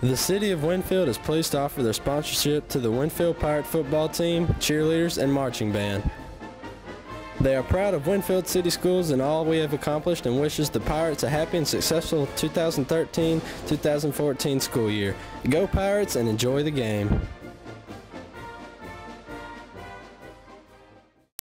The City of Winfield is pleased to offer their sponsorship to the Winfield Pirate football team, cheerleaders, and marching band. They are proud of Winfield City Schools and all we have accomplished and wishes the Pirates a happy and successful 2013-2014 school year. Go Pirates and enjoy the game.